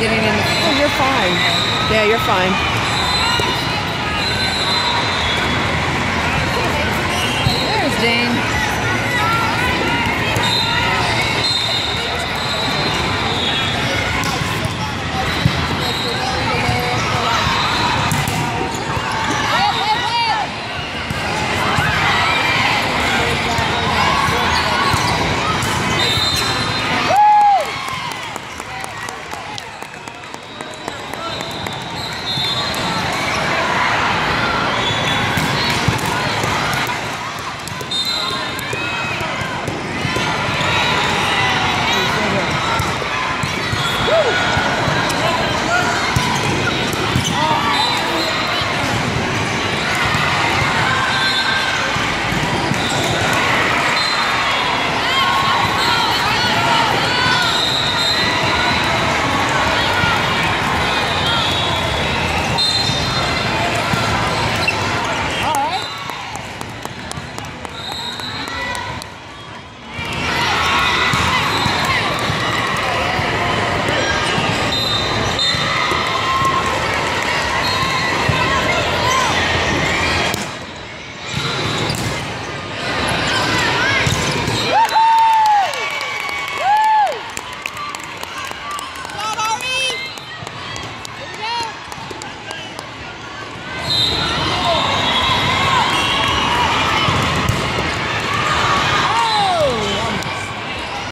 getting in. Oh, you're fine. Yeah, you're fine.